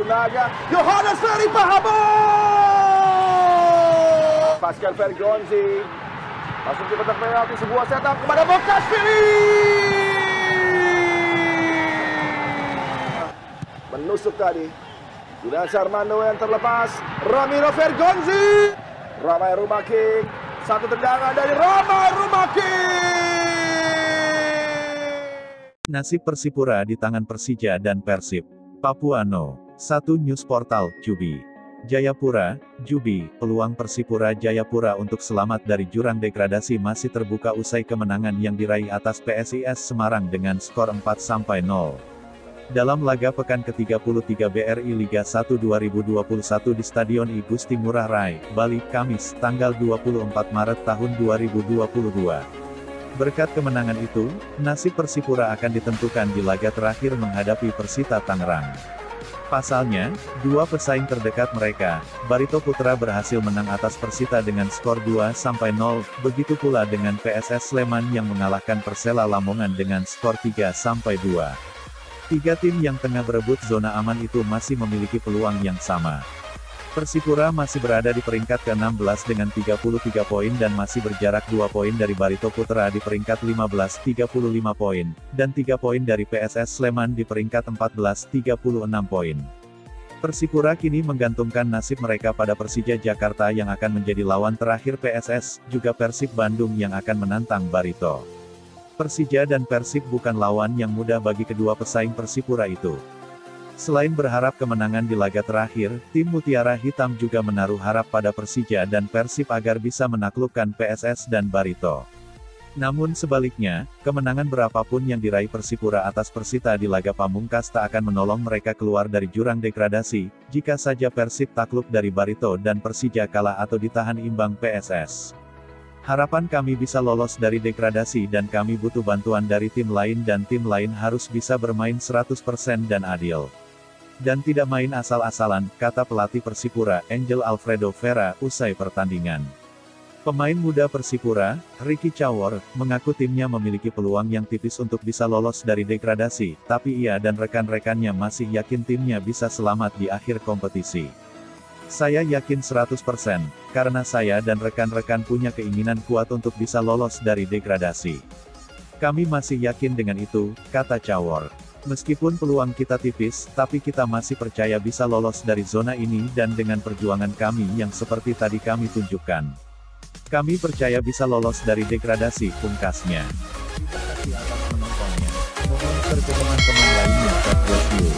tenaga. Johannes Ferry Pahabo! Pascal Fergonzi. Masuk di kotak penalti sebuah setup kepada Bokashvili. Menusuk tadi. Julian Armando yang terlepas. Ramiro Fergonzi. Ramai Rumaking. Satu tendangan dari Ramai Rumaking. Nasib Persipura di tangan Persija dan Persib. Papuano. Satu News Portal, Jubi. Jayapura, Jubi, peluang Persipura Jayapura untuk selamat dari jurang degradasi masih terbuka usai kemenangan yang diraih atas PSIS Semarang dengan skor 4-0. Dalam laga pekan ke-33 BRI Liga 1 2021 di Stadion I Gusti Ngurah Rai, Bali, Kamis, tanggal 24 Maret tahun 2022. Berkat kemenangan itu, nasib Persipura akan ditentukan di laga terakhir menghadapi Persita Tangerang. Pasalnya, dua pesaing terdekat mereka, Barito Putra berhasil menang atas Persita dengan skor 2-0, begitu pula dengan PSS Sleman yang mengalahkan Persela Lamongan dengan skor 3-2. Tiga tim yang tengah berebut zona aman itu masih memiliki peluang yang sama. Persipura masih berada di peringkat ke-16 dengan 33 poin dan masih berjarak 2 poin dari Barito Putra di peringkat 15 35 poin, dan 3 poin dari PSS Sleman di peringkat 14 36 poin. Persipura kini menggantungkan nasib mereka pada Persija Jakarta yang akan menjadi lawan terakhir PSS, juga Persib Bandung yang akan menantang Barito. Persija dan Persib bukan lawan yang mudah bagi kedua pesaing Persipura itu. Selain berharap kemenangan di laga terakhir, tim Mutiara Hitam juga menaruh harap pada Persija dan Persib agar bisa menaklukkan PSS dan Barito. Namun sebaliknya, kemenangan berapapun yang diraih Persipura atas Persita di laga pamungkas tak akan menolong mereka keluar dari jurang degradasi, jika saja Persib takluk dari Barito dan Persija kalah atau ditahan imbang PSS. Harapan kami bisa lolos dari degradasi dan kami butuh bantuan dari tim lain dan tim lain harus bisa bermain 100% dan adil. Dan tidak main asal-asalan, kata pelatih Persipura, Angel Alfredo Vera, usai pertandingan. Pemain muda Persipura, Ricky Cawor, mengaku timnya memiliki peluang yang tipis untuk bisa lolos dari degradasi, tapi ia dan rekan-rekannya masih yakin timnya bisa selamat di akhir kompetisi. Saya yakin 100%, karena saya dan rekan-rekan punya keinginan kuat untuk bisa lolos dari degradasi. Kami masih yakin dengan itu, kata Cawor. Meskipun peluang kita tipis, tapi kita masih percaya bisa lolos dari zona ini dan dengan perjuangan kami yang seperti tadi kami tunjukkan. Kami percaya bisa lolos dari degradasi, pungkasnya. Terima kasih atas menontonnya. Mohon teman lainnya.